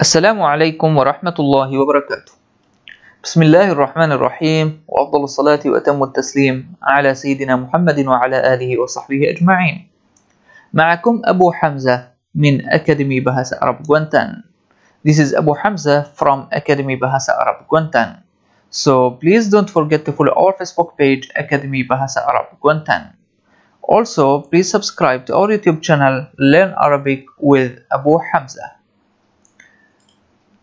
السلام عليكم ورحمة الله وبركاته بسم الله الرحمن الرحيم وأفضل الصلاة وأتم التسليم على سيدنا محمد وعلى آله وصحبه أجمعين معكم أبو حمزة من أكاديمي بهاس Arab Guantan This is Abu Hamza from Academy Bahasa Arab Guantan So please don't forget to follow our Facebook page Academy Bahasa Arab Guantan Also, please subscribe to our YouTube channel Learn Arabic with Abu Hamza.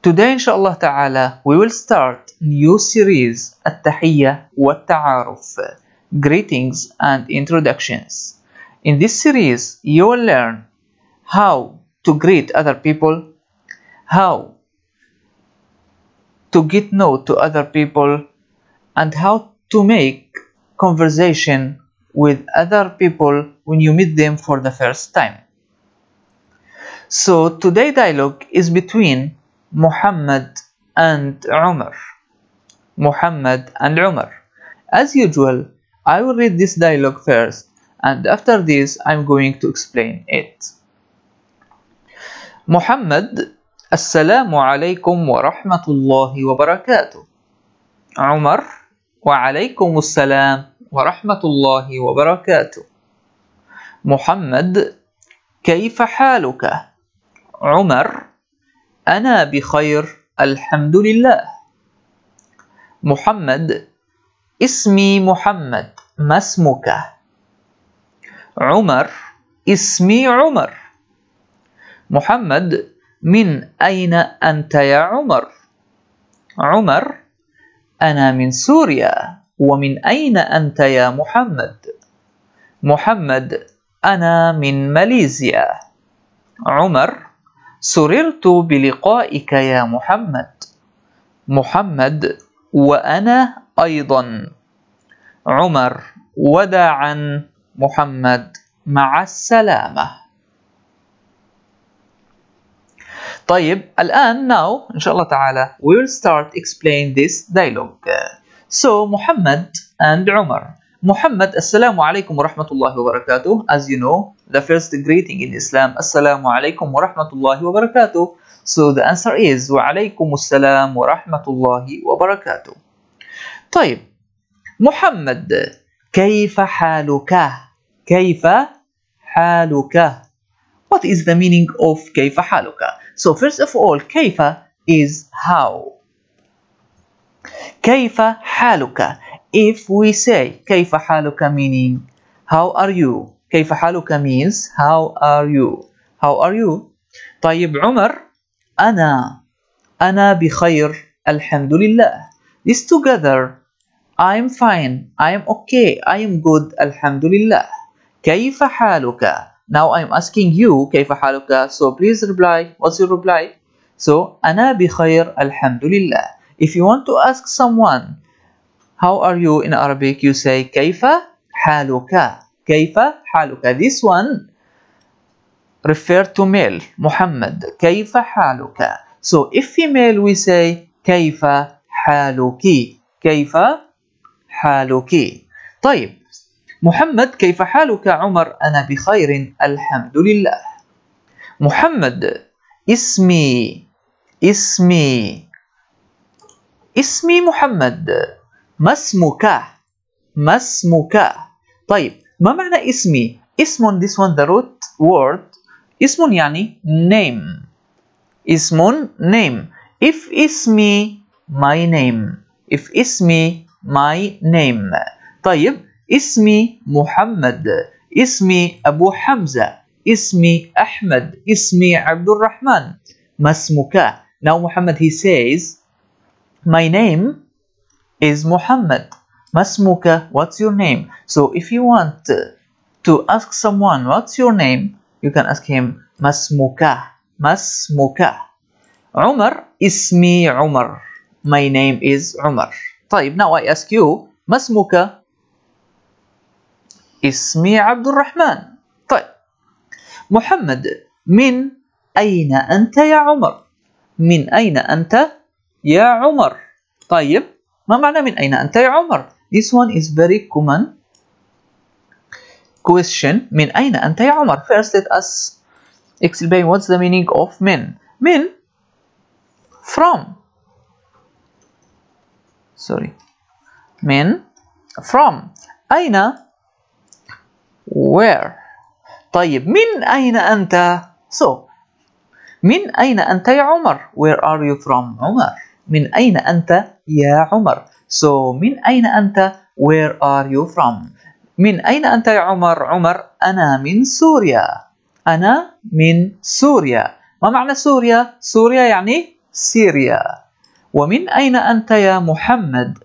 Today inshallah ta'ala we will start new series At-Tahiyya wa Ta'aruf Greetings and Introductions. In this series you will learn how to greet other people, how to get know to other people and how to make conversation with other people when you meet them for the first time. So today dialogue is between Muhammad and Umar. Muhammad and Umar. As usual, I will read this dialogue first and after this I'm going to explain it. Muhammad السلام عليكم ورحمة الله وبركاته عمر وعليكم السلام ورحمة الله وبركاته محمد كيف حالك عمر أنا بخير الحمد لله. محمد اسمي محمد ما اسمك؟ عمر اسمي عمر. محمد من أين أنت يا عمر؟ عمر أنا من سوريا ومن أين أنت يا محمد؟ محمد أنا من ماليزيا. عمر سررت بلقائك يا محمد. محمد وأنا أيضا. عمر وداعا. محمد مع السلامة. طيب الآن now إن شاء الله تعالى we will start explain this dialogue. So Muhammad and Umar Muhammad Assalamu alaikum wa rahmatullahi wa barakatuh As you know the first greeting in Islam Assalamu alaikum wa rahmatullahi wa barakatuh So the answer is Wa alaikum assalam wa rahmatullahi wa barakatuh طيب محمد كيف حالك كيف حالك What is the meaning of كيف حالك So first of all كيف is how كيف حالك if we say كيف حالك meaning how are you كيف حالك means how are you how are you طيب عمر أنا أنا بخير الحمد لله this together I'm fine I'm okay I am good الحمد لله كيف حالك now I'm asking you كيف حالك so please reply what's your reply so أنا بخير الحمد لله If you want to ask someone, how are you in Arabic, you say كيف حالك كيف حالك This one refer to male, Muhammad. كيف حالك So if female we say كيف حالك كيف حالك طيب محمد كيف حالك عمر أنا بخير الحمد لله محمد اسمي اسمي اسمي محمد ما اسمك؟ ما اسمك؟ طيب ما معنى اسمي؟ اسم this one the root word. اسم يعني name. اسم name. If اسمي my name. If اسمي my name. طيب اسمي محمد. اسمي أبو حمزة. اسمي أحمد. اسمي عبد الرحمن. ما اسمك؟ Now Muhammad he says my name is Muhammad. Masmuka, what's your name? So if you want to ask someone what's your name, you can ask him Masmuka. Masmuka. Umar, ismi Umar. My name is Umar. طيب, now I ask you, Masmuka. اسمي عبد الرحمن. طيب. محمد, من أين أنت يا عمر؟ من أين أنت يا عمر طيب ما معنى من أين أنت يا عمر This one is very common question من أين أنت يا عمر First let us explain what's the meaning of من من from sorry من from أين where طيب من أين أنت so من أين أنت يا عمر where are you from عمر من أين أنت يا عمر؟ So من أين أنت؟ Where are you from? من أين أنت يا عمر؟ عمر أنا من سوريا. أنا من سوريا. ما معنى سوريا؟ سوريا يعني سيريا. ومن أين أنت يا محمد؟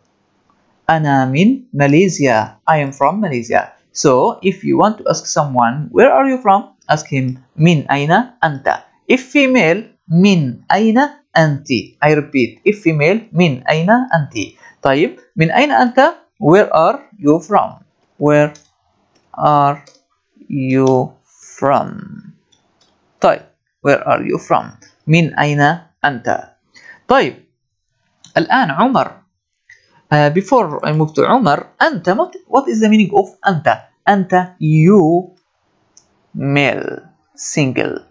أنا من ماليزيا. I am from Malaysia so if you want to ask someone where are you from? Ask him من أين أنت? If female من أين أنت I repeat if female من أين أنت طيب من أين أنت where are you from where are you from طيب where are you from من أين أنت طيب الآن عمر uh, before I move to عمر أنت what is the meaning of أنت أنت you male single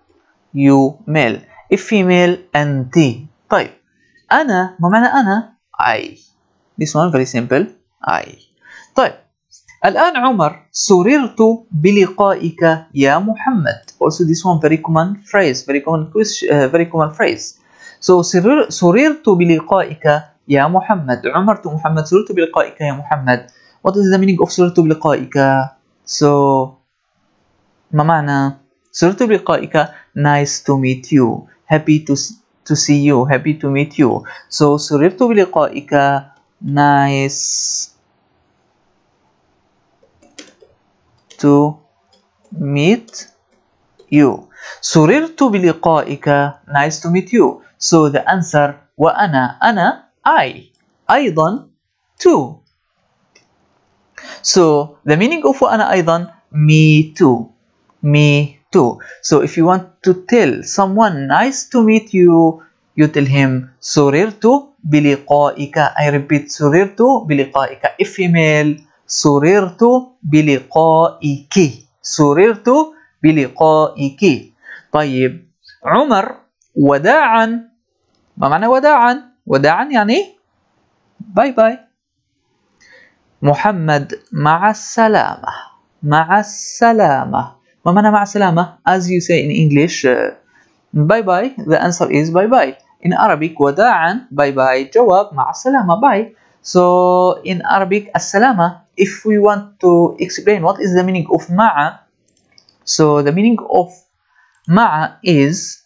you male if female أنت طيب أنا ما معنى أنا I this one very simple I طيب الآن عمر سررت بلقائك يا محمد also this one very common phrase very common uh, very common phrase so سرر, سررت بلقائك يا محمد عمرت محمد سررت بلقائك يا محمد what is the meaning of سررت بلقائك so ما معنى سررت بلقائك nice to meet you happy to to see you happy to meet you so سررت بلقائك nice to meet you سررت بلقائك nice to meet you so the answer وأنا أنا I أيضا too so the meaning of وأنا أيضا me too me too. So if you want to tell someone nice to meet you you tell him سررت بلقائك I repeat سررت بلقائك if female سررت بلقائك سررت بلقائك طيب. عمر وداعا. ما معنى وداعا وداعا يعني باي باي محمد مع السلامة. مع السلامة. Mamana ma'asalama, as you say in English, uh, bye bye, the answer is bye bye. In Arabic, wada'an, bye bye, jawab, ma'asalama, bye. So in Arabic, as-salama, if we want to explain what is the meaning of ma'a, so the meaning of ma'a is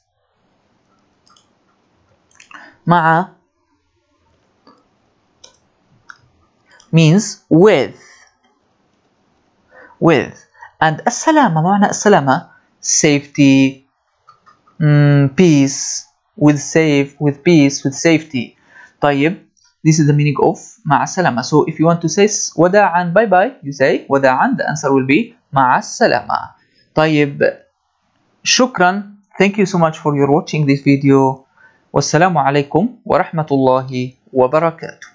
ma'a means with. With and السلامة معنى السلامة safety mm, peace with safe with peace with safety طيب This is the meaning of مع السلامة. So if you want to say وداعا bye bye, you say وداعا. The answer will be مع السلامة. طيب شكرا. Thank you so much for your watching this video. والسلام عليكم ورحمة الله وبركاته.